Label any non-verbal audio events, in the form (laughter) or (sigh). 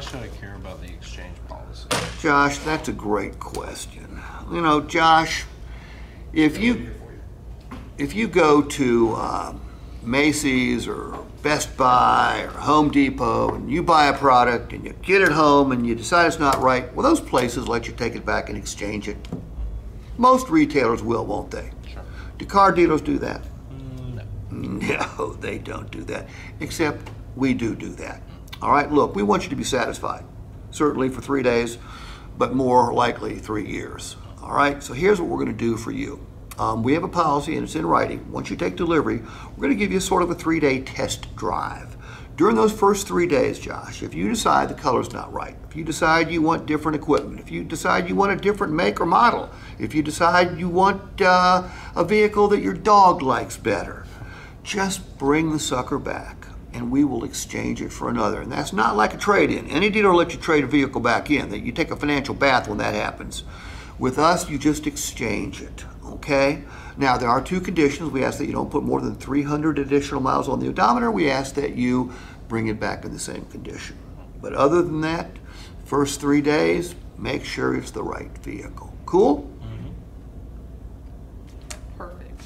Why should I care about the exchange policy? Josh, that's a great question. You know, Josh, if you if you go to uh, Macy's or Best Buy or Home Depot and you buy a product and you get it home and you decide it's not right, well, those places let you take it back and exchange it. Most retailers will, won't they? Sure. Do car dealers do that? No. (laughs) No, they don't do that. Except we do do that. All right, look, we want you to be satisfied. Certainly for three days, but more likely three years. All right, so here's what we're going to do for you. Um, we have a policy and it's in writing. Once you take delivery, we're going to give you sort of a three day test drive. During those first three days, Josh, if you decide the color's not right, if you decide you want different equipment, if you decide you want a different make or model, if you decide you want uh, a vehicle that your dog likes better, just bring the sucker back and we will exchange it for another. And that's not like a trade in. Any dealer will let you trade a vehicle back in. That you take a financial bath when that happens. With us, you just exchange it. Okay? Now, there are two conditions. We ask that you don't put more than 300 additional miles on the odometer. We ask that you bring it back in the same condition. But other than that, first three days, make sure it's the right vehicle. Cool? Mm -hmm. Perfect.